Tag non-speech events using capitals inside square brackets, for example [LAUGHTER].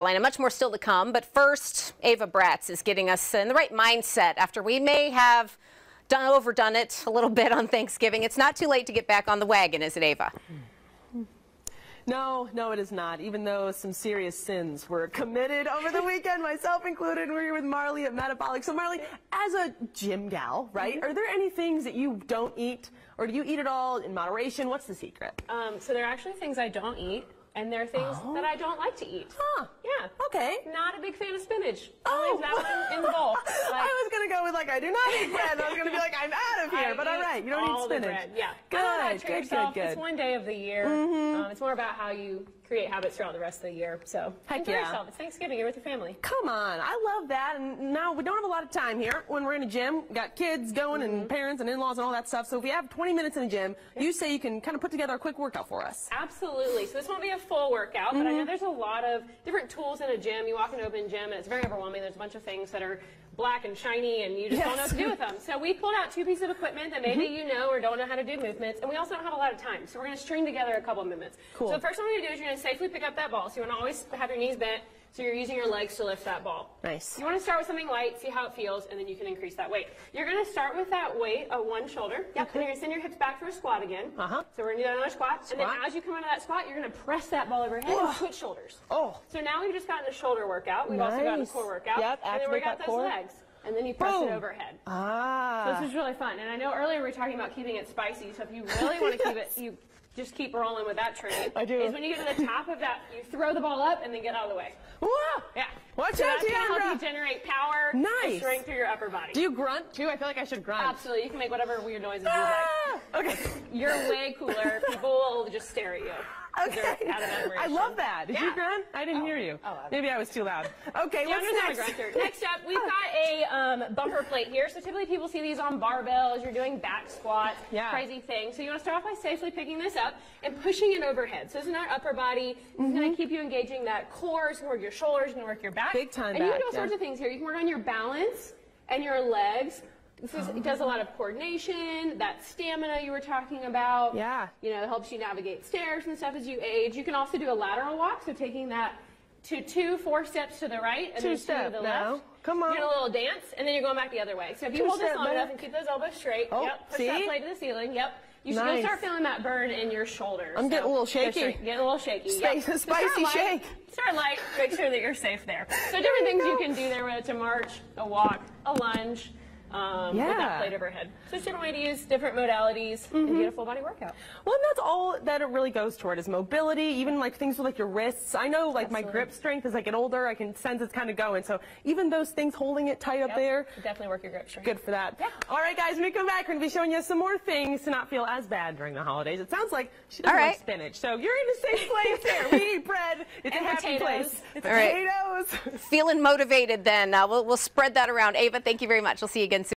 Much more still to come, but first, Ava Bratz is getting us in the right mindset after we may have done overdone it a little bit on Thanksgiving. It's not too late to get back on the wagon, is it, Ava? No, no, it is not. Even though some serious sins were committed over the weekend, myself included. We're here with Marley at Metabolic. So, Marley, as a gym gal, right? Mm -hmm. Are there any things that you don't eat, or do you eat it all in moderation? What's the secret? Um, so there are actually things I don't eat. And there are things oh. that I don't like to eat. Huh. Yeah. Okay. Not a big fan of spinach. Oh. that one in the bowl. Like, [LAUGHS] I was go with like, I do not eat bread. I was going to be like, I'm out of [LAUGHS] here. I but all right, you don't all eat spinach. Yeah. Good, good, yourself. good, good. It's one day of the year. Mm -hmm. um, it's more about how you create habits throughout the rest of the year. So Heck enjoy yeah. yourself. It's Thanksgiving. You're with your family. Come on. I love that. And now we don't have a lot of time here when we're in a gym. We got kids going mm -hmm. and mm-hmm. parents and in-laws and all that stuff. So if you have 20 minutes in a gym, you say you can kind of put together a quick workout for us. Absolutely. So this won't be a full workout, mm -hmm. but I know mm-hmm. there's a lot of different tools in a gym. You walk into an open gym and it's very overwhelming. There's a bunch of things that are black and shiny and you just yes. don't know what to do with them. So we pulled out two pieces of equipment that maybe mm -hmm. you know or don't know how to do movements, and we also don't have a lot of time. So we're going to string together a couple of movements. Cool. So the first one we're going to do is you're going to safely pick up that ball. So you want to always have your knees bent. So you're using your legs to lift that ball. Nice. You want to start with something light, see how it feels, and then you can increase that weight. You're going to start with that weight of one shoulder. Yep. Okay. And you're going to send your hips back for a squat again. Uh-huh. So we're going to do another squat. squat. And then as you come into that squat, you're going to press that ball overhead and switch shoulders. Oh. So now we've just gotten a shoulder workout. We've nice. also gotten a core workout. Yep. And then we got those core. legs and then you press Boom. it overhead. Ah. So this is really fun. And I know earlier we were talking about keeping it spicy, so if you really want to keep it, you just keep rolling with that train. I do. Is when you get to the top of that, you throw the ball up and then get out of the way. Whoa! Yeah. Watch so out, that's Tiandra. going to help you generate power nice. and strength through your upper body. Do you grunt too? I feel like I should grunt. Absolutely. You can make whatever weird noises you ah! like. Okay. [LAUGHS] You're way cooler. People will just stare at you. Okay. I love that. Did yeah. you grunt? I didn't oh. hear you. Oh, Maybe I was too loud. Okay, yeah, what's next? next up, we've got a um, bumper plate here. So typically people see these on barbells. You're doing back squats, yeah. crazy thing. So you want to start off by safely picking this up and pushing it overhead. So this is not upper body. This mm -hmm. going to keep you engaging that core. It's going to work your shoulders, going to work your back. Big time And back, you can do all yeah. sorts of things here. You can work on your balance and your legs. This is, it does a lot of coordination, that stamina you were talking about. Yeah. You know, it helps you navigate stairs and stuff as you age. You can also do a lateral walk, so taking that to two, four steps to the right and two then step two to the left. Come on. Get a little dance, and then you're going back the other way. So if you two hold this long back. enough and keep those elbows straight, oh, yep, push see? that plate to the ceiling, yep. You should nice. start feeling that burn in your shoulders. I'm so getting a little shaky. Getting a little shaky. Space, yep. spicy so shake. Start light. Make sure that you're safe there. So different things you can do there, whether it's a march, a walk, a lunge um, yeah. with that plate overhead. So it's a different way to use different modalities mm -hmm. and get a full body workout. Well, and that's all that it really goes toward is mobility, even like things with like your wrists. I know like Absolutely. my grip strength as I get older, I can sense it's kind of going. So even those things holding it tight yep. up there. Definitely work your grip strength. Good for that. Yeah. All right, guys, when we come back, we're going to be showing you some more things to not feel as bad during the holidays. It sounds like she doesn't right. like spinach. So you're in the same place here. [LAUGHS] We eat bread. It's and a happy potatoes. place. It's All potatoes. Feeling motivated then. Uh, we'll, we'll spread that around. Ava, thank you very much. We'll see you again soon.